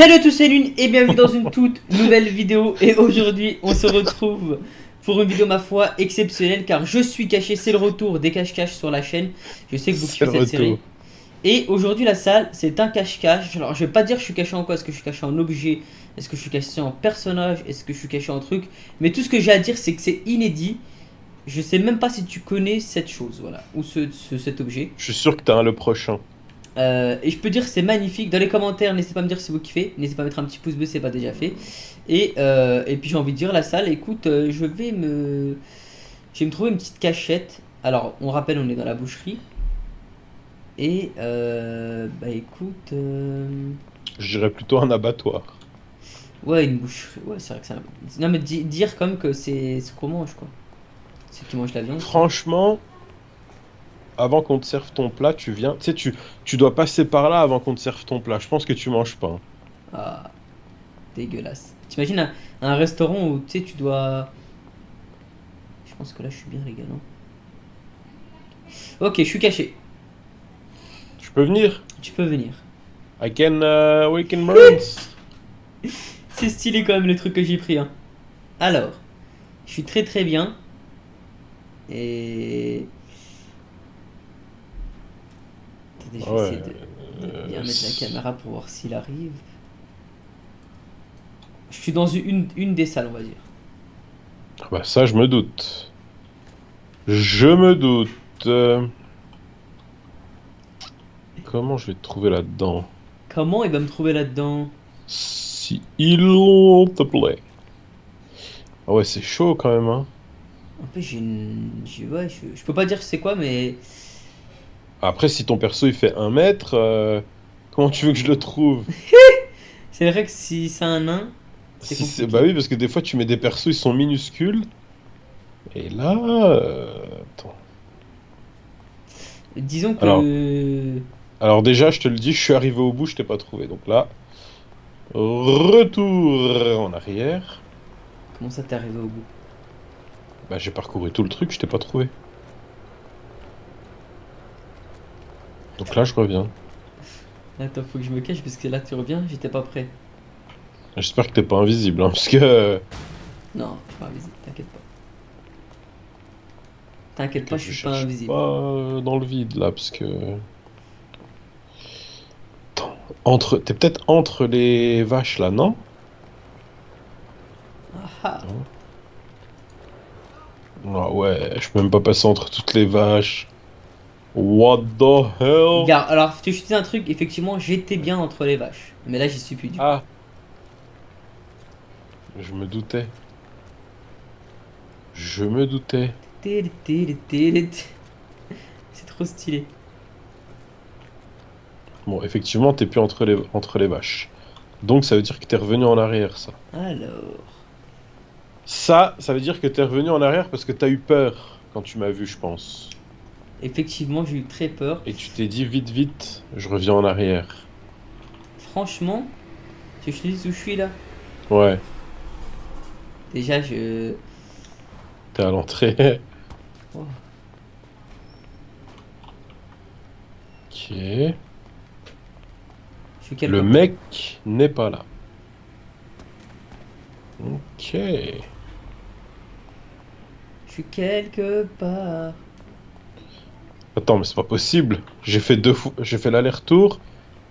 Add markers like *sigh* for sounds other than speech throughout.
Salut à tous, c'est Lune et bienvenue dans une toute nouvelle vidéo. Et aujourd'hui, on se retrouve pour une vidéo, ma foi, exceptionnelle car je suis caché. C'est le retour des cache-cache sur la chaîne. Je sais que vous kiffez cette série. Et aujourd'hui, la salle, c'est un cache-cache. Alors, je vais pas dire que je suis caché en quoi. Est-ce que je suis caché en objet? Est-ce que je suis caché en personnage? Est-ce que je suis caché en truc? Mais tout ce que j'ai à dire, c'est que c'est inédit. Je sais même pas si tu connais cette chose, voilà, ou ce, cet objet. Je suis sûr que tu as un le prochain. Euh, et je peux dire que c'est magnifique. Dans les commentaires, n'hésitez pas à me dire si vous kiffez. N'hésitez pas à mettre un petit pouce bleu si c'est pas déjà fait. Et, euh, et puis j'ai envie de dire la salle, écoute, euh, je vais me. Je vais me trouver une petite cachette. Alors, on rappelle, on est dans la boucherie. Et bah écoute. Je dirais plutôt un abattoir. Ouais, une boucherie. Ouais, c'est vrai que c'est un. Non, mais dire comme que c'est ce qu'on mange quoi. C'est qui mange la viande. Franchement, avant qu'on te serve ton plat, tu viens. Tu sais, tu, tu dois passer par là avant qu'on te serve ton plat. Je pense que tu manges pas. Ah, dégueulasse. T'imagines un, un restaurant où tu sais, tu dois. Je pense que là, je suis bien régalant. Ok, je suis caché. Je peux venir Tu peux venir. I can uh, we can *laughs* C'est stylé quand même le truc que j'ai pris. Hein. Alors, je suis très très bien. Et je vais essayer de, bien mettre la caméra pour voir s'il arrive. Je suis dans une, une des salles, on va dire. Ah bah ça, je me doute. Je me doute. Comment je vais te trouver là-dedans? Comment il va me trouver là-dedans? Si il te plaît. Ah ouais, c'est chaud quand même, hein. En fait, j'ai une. Ouais, je... je peux pas dire c'est quoi, mais. Après, si ton perso il fait un mètre, euh, comment tu veux que je le trouve? *laughs* C'est vrai que si c'est un nain, c'est Bah oui, parce que des fois tu mets des persos, ils sont minuscules. Et là. Euh, attends. Disons que. Alors... déjà, je te le dis, je suis arrivé au bout, je t'ai pas trouvé. Donc là. Retour en arrière. Comment ça t'es arrivé au bout? Bah j'ai parcouru tout le truc, je t'ai pas trouvé. Donc là, je reviens. Attends, faut que je me cache parce que là, tu reviens, j'étais pas prêt. J'espère que t'es pas invisible, hein, parce que... Non, je suis pas invisible, t'inquiète pas. T'inquiète pas, je suis pas invisible. pas euh, dans le vide, là, parce que... Attends, entre... T'es peut-être entre les vaches, là, non? Ah, ah ouais, je peux même pas passer entre toutes les vaches. What the hell? Regarde, alors je te dis un truc, effectivement j'étais bien entre les vaches. Mais là j'y suis plus du tout. Ah Je me doutais. Je me doutais. C'est trop stylé. Bon, effectivement, t'es plus entre les, entre les vaches. Donc ça veut dire que t'es revenu en arrière, ça. Alors... Ça, ça veut dire que t'es revenu en arrière parce que t'as eu peur quand tu m'as vu, je pense. Effectivement, j'ai eu très peur. Et tu t'es dit vite, vite, je reviens en arrière. Franchement, tu sais où je suis là Ouais. Déjà, je. T'es à l'entrée. *laughs* Oh. Ok. Je suis Le mec n'est pas là. Ok. Je suis quelque part. Attends, mais c'est pas possible. J'ai fait deux fois, j'ai fait l'aller-retour,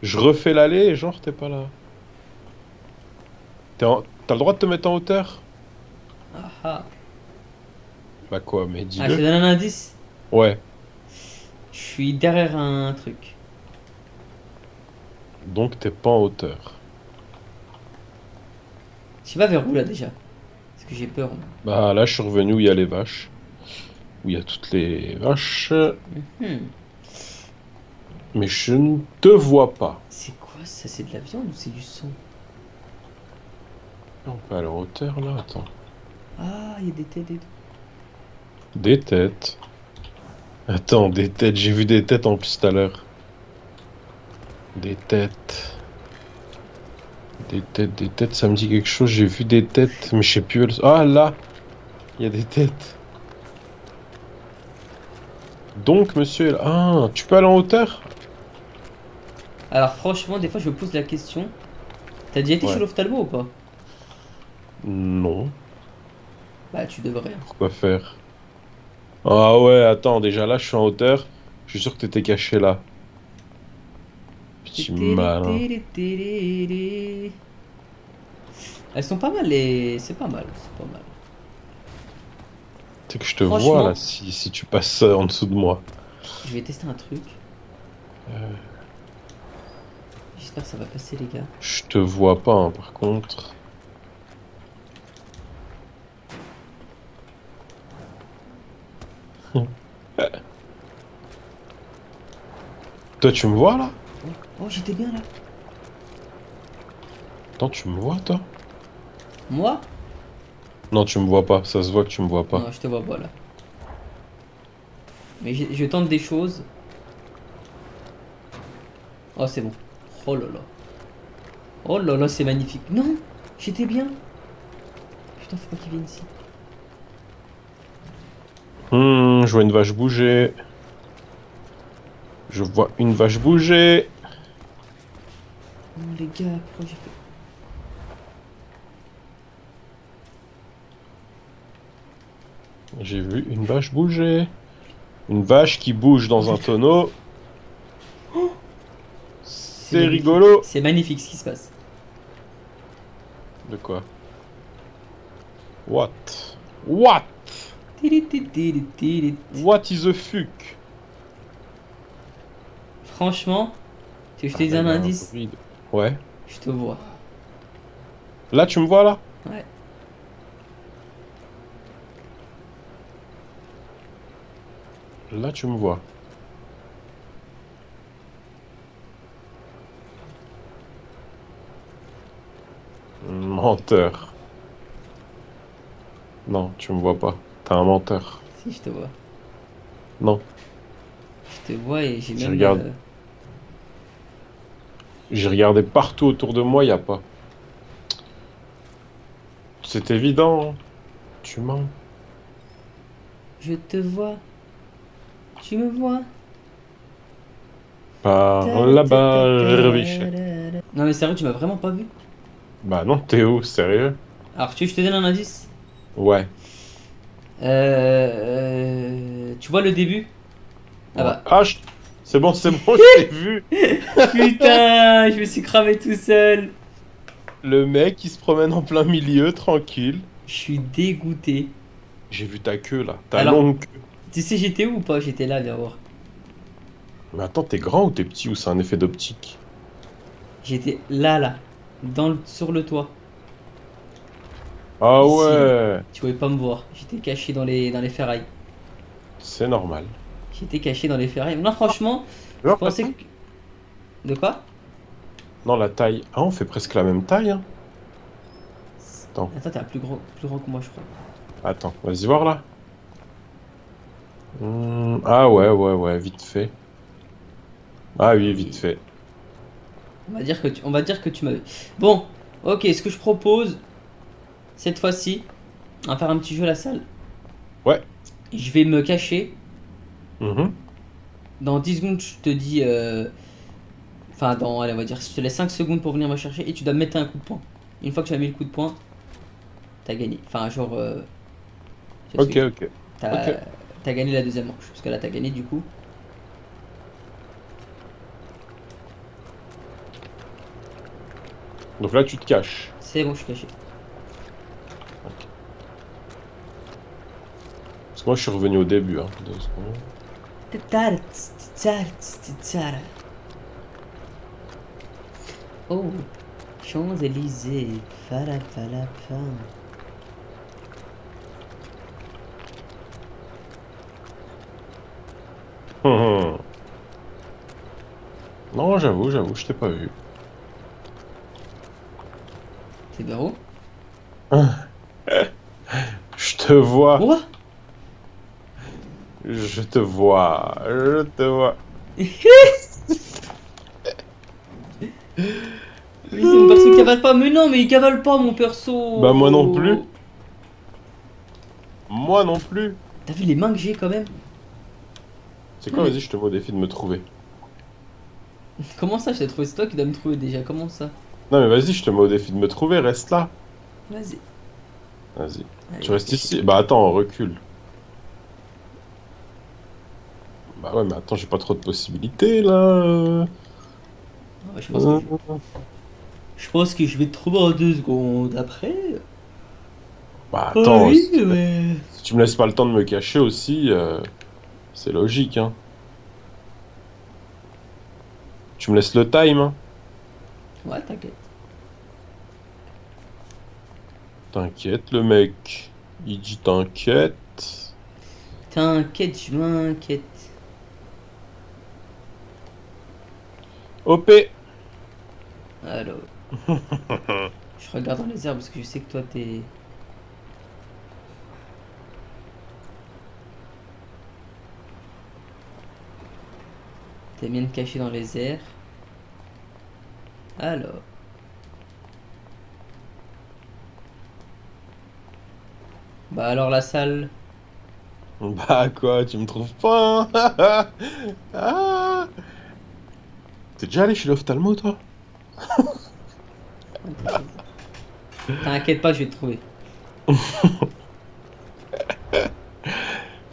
je refais l'aller et genre t'es pas là. T'as le droit de te mettre en hauteur? Ah ah. Bah quoi, mais dis-le. Ah, je te donne un indice? Ouais. Je suis derrière un truc. Donc t'es pas en hauteur. Tu vas vers où là déjà? Parce que j'ai peur. Bah là je suis revenu où il y a les vaches où il y a toutes les vaches. Mhm. Mais je ne te vois pas. C'est quoi ça? C'est de la viande ou c'est du sang? On peut aller en hauteur là, attends. Ah, il y a des têtes et Des têtes. Attends, des têtes, j'ai vu des têtes en plus tout à l'heure. Des têtes. Des têtes, des têtes, ça me dit quelque chose, j'ai vu des têtes, mais je sais plus. Ah là Il y a des têtes. Donc, monsieur... Ah, tu peux aller en hauteur? Alors franchement, des fois je me pose la question. T'as déjà été Ouais. chez l'ophtalmo ou pas? Non. Bah, tu devrais. Pourquoi faire? Ah ouais, attends, déjà là, je suis en hauteur. Je suis sûr que t'étais caché là. Petit malin. Elles sont pas mal les. C'est pas mal, c'est pas mal. Sais que je te vois là, si, si tu passes euh, en dessous de moi. Je vais tester un truc. Euh. J'espère que ça va passer, les gars. Je te vois pas, hein, par contre. *laughs* Toi, tu me vois là? Oh, oh, j'étais bien là. Attends, tu me vois toi? Moi? Non, tu me vois pas. Ça se voit que tu me vois pas. Non, je te vois pas là. Mais je tente des choses. Oh, c'est bon. Oh là là. Oh là là, c'est magnifique. Non, j'étais bien. Putain, faut pas qu'il vienne ici. Hmm, je vois une vache bouger. Je vois une vache bouger. Oh les gars, pourquoi j'ai fait. J'ai vu une vache bouger. Une vache qui bouge dans un tonneau. C'est rigolo. C'est magnifique ce qui se passe. De quoi? What? What? What is a fuck? Franchement, tu veux que je te dise Ah, un indice? Ouais. Je te vois. Là, tu me vois là? Ouais. Là, tu me vois. Menteur. Non, tu me vois pas. T'es un menteur. Si, je te vois. Non. Je te vois et j'ai même. regarde. euh, J'ai regardé partout autour de moi, y a pas. C'est évident. hein. Tu mens. Je te vois. Tu me vois. Par là-bas. Non mais sérieux, tu m'as vraiment pas vu Bah non, t'es où Sérieux? Alors tu veux que je te donne un indice? Ouais. euh, Tu vois le début? Ah bah. Ah, je- c'est bon, c'est bon, *laughs* je t'ai vu. Putain, je me suis cramé tout seul. Le mec, il se promène en plein milieu, tranquille. Je suis dégoûté. J'ai vu ta queue là, ta Alors- longue queue. Tu sais j'étais où ou pas? J'étais là, viens voir. Mais attends, t'es grand ou t'es petit ou c'est un effet d'optique? J'étais là, là. Dans le... Sur le toit. Ah Ici. ouais, Tu pouvais pas me voir. J'étais caché dans les, dans les ferrailles. c'est normal. J'étais caché dans les ferrailles. Non, franchement, je pensais que. De quoi? Non, la taille. Ah, on fait presque la même taille. Hein. Attends, Attends, t'es plus grand, plus grand que moi, je crois. attends, vas-y voir là. Hmm, ah ouais, ouais, ouais, vite fait. Ah oui, vite fait. On va dire que tu, on va dire que tu m'avais. Bon, ok, ce que je propose, cette fois-ci, on va faire un petit jeu à la salle. Ouais. Je vais me cacher. Mhm. Dans 10 secondes, je te dis. euh, Enfin, dans, allez, on va dire, je te laisse 5 secondes pour venir me chercher et tu dois me mettre un coup de poing. Une fois que tu as mis le coup de poing, t'as gagné. Enfin, genre. euh, Ok, que- ok. T'as ok. T'as gagné la deuxième manche. Parce que là, t'as gagné du coup. Donc là, tu te caches. C'est bon, je suis caché. Parce que moi, je suis revenu au début. Hein. Oh, Champs-Élysées. Fala, Hum, hum. Non, j'avoue, j'avoue, je t'ai pas vu. C'est vers *laughs* où Je te vois, Quoi? Je te vois, je te vois. *laughs* Mais c'est mon perso qui cavale pas. Mais non, mais il cavale pas mon perso. Bah, moi non plus. Moi non plus. T'as vu les mains que j'ai quand même? C'est quoi, vas-y, je te vois au défi de me trouver. Comment ça, je t'ai trouvé C'est toi qui dois me trouver déjà. Comment ça? Non mais vas-y, je te mets au défi de me trouver, reste là. Vas-y. Vas-y. Tu restes t'es- ici? Bah attends, on recule. Bah ouais, mais attends, j'ai pas trop de possibilités là. Ouais, je, pense que je... je pense que je vais te trouver en deux secondes après. Bah Oh attends, oui, si, mais... si tu me laisses pas le temps de me cacher aussi, euh, c'est logique, hein. Tu me laisses le time, hein. Ouais, t'inquiète. T'inquiète, le mec. Il dit t'inquiète. T'inquiète, je m'inquiète. OP Alors. *laughs* je regarde dans les airs parce que je sais que toi t'es. Bien te cacher dans les airs. Alors. Bah alors la salle. *laughs* Bah quoi, tu me trouves pas hein? *laughs* Ah T'es déjà allé chez l'ophtalmo, toi? *laughs* T'inquiète pas, je vais te trouver.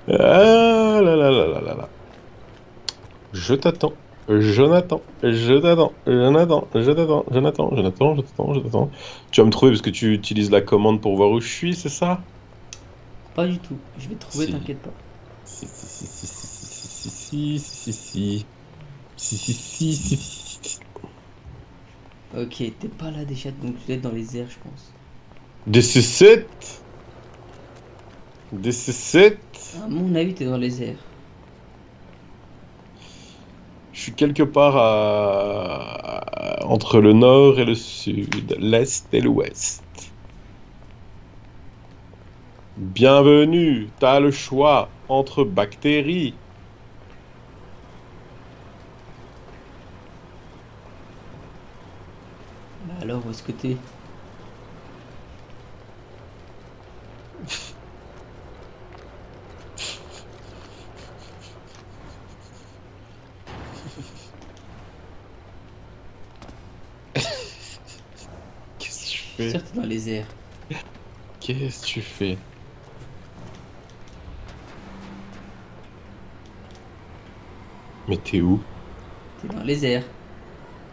Ah là là là là là là. Je t'attends. Jonathan, je t'attends, Jonathan, je t'attends, Jonathan, Jonathan, je t'attends, je t'attends. Tu vas me trouver parce que tu utilises la commande pour voir où je suis, c'est ça Pas du tout. Je vais te trouver, Si. t'inquiète pas. Si, si, si, si, si, si, si, si, si, si, si, si, si, si. Ok, t'es pas là déjà, donc tu dois être dans les airs, je pense. DC7 DC7 À mon avis, t'es dans les airs. Quelque part entre le nord et le sud, l'est et l'ouest. Bienvenue, t'as le choix entre bactéries. Bah alors, où est-ce que t'es Qu'est-ce que tu Je suis fais dans les airs. Qu'est-ce que tu fais Mais t'es où T'es dans les airs.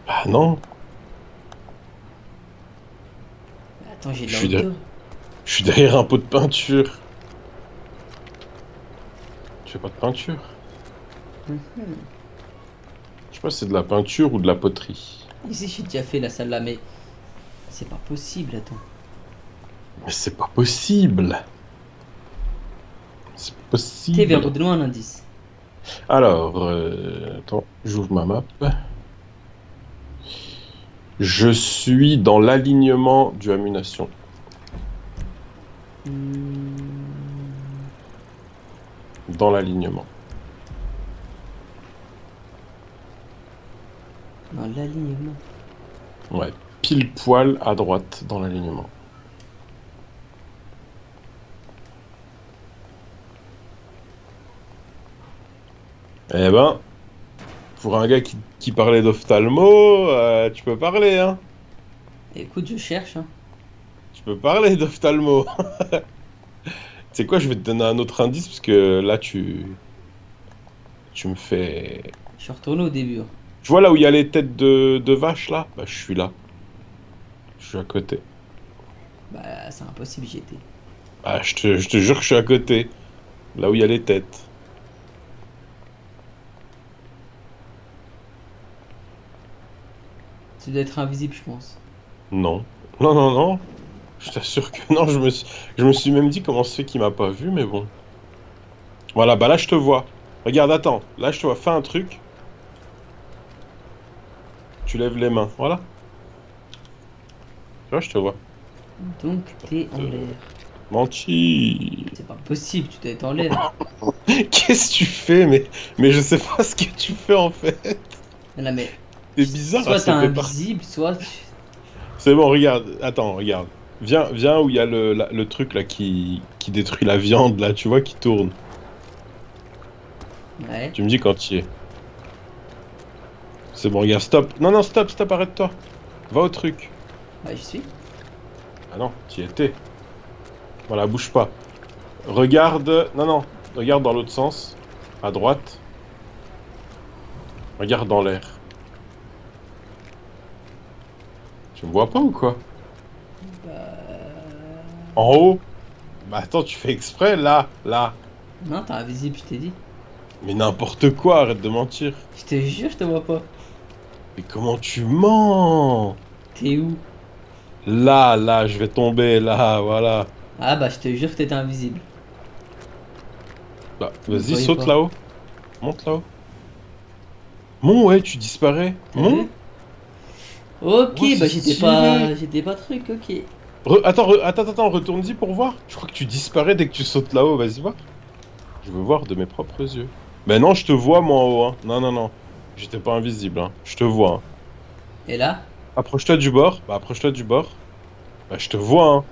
Bah non, Bah, Attends, j'ai de Je la suis de- hauteur. je suis derrière un pot de peinture. Tu fais pas de peinture. Je sais pas si c'est de la peinture ou de la poterie. Ici, j'ai déjà fait la salle là, mais c'est pas possible, attends. Mais c'est pas possible. C'est pas possible. T'es vers donne-moi un indice. Alors, euh, attends, j'ouvre ma map. Je suis dans l'alignement du Amunation. Hmm, Dans l'alignement. Dans l'alignement. Ouais, pile poil à droite dans l'alignement. Eh ben, pour un gars qui, qui parlait d'ophtalmo, euh, tu peux parler, hein. Écoute, je cherche, hein. Tu peux parler d'ophtalmo. *laughs* Tu sais quoi, je vais te donner un autre indice parce que là tu. Tu me fais. Je suis retourné au début. hein. Tu vois là où il y a les têtes de, de vaches là? Bah je suis là. Je suis à côté. Bah, c'est impossible, j'y étais. Ah je te, je te jure que je suis à côté. Là où il y a les têtes. Tu dois être invisible, je pense. Non. Non, non, non. Je t'assure que non, je me, suis- je me suis même dit comment fait qu'il m'a pas vu, mais bon. Voilà, bah là je te vois. Regarde, attends. Là je te vois. Fais un truc. Tu lèves les mains. Voilà. Tu vois, je te vois. Donc, t'es en l'air. Menti. C'est pas possible, tu dois être en l'air. *laughs* Qu'est-ce que tu fais mais, mais je sais pas ce que tu fais en fait. Non, mais. C'est bizarre. Soit t'es invisible, soit. tu- C'est bon, regarde. Attends, regarde. Viens, viens où il y a le, la- le truc là qui, qui détruit la viande là, tu vois, qui tourne. Ouais. Tu me dis quand il est. C'est bon, regarde, stop. Non, non, stop, stop, arrête-toi. Va au truc. Bah, j'y suis. Ah non, tu y étais. Voilà, bouge pas. Regarde. Non, non. Regarde dans l'autre sens. À droite. Regarde dans l'air. Tu me vois pas ou quoi? Bah. En haut? Bah attends, tu fais exprès là, là. Non, t'es invisible, je t'ai dit. Mais n'importe quoi, arrête de mentir. Je te jure, je te vois pas. Mais comment tu mens? T'es où? Là, là, je vais tomber, là, voilà. Ah bah, je te jure que t'étais invisible. Bah, vas-y, saute là-haut. Monte là-haut. Mon, ouais, tu disparais. T'as Mon Ok, Oh, bah j'étais pas, j'étais pas truc, ok. Re- attends, re- attends, attends, retourne-y pour voir. Je crois que tu disparais dès que tu sautes là-haut, vas-y voir. Je veux voir de mes propres yeux. Ben non, je te vois moi en haut. Hein. Non, non, non. J'étais pas invisible. Hein. Je te vois. hein. Et là? Approche-toi du bord. Bah, approche-toi du bord. Bah, je te vois. Hein.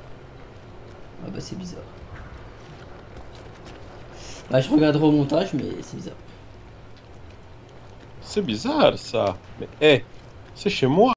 Ah bah c'est bizarre. Bah je regarderai au montage, mais c'est bizarre. C'est bizarre ça. Mais hé, c'est chez moi.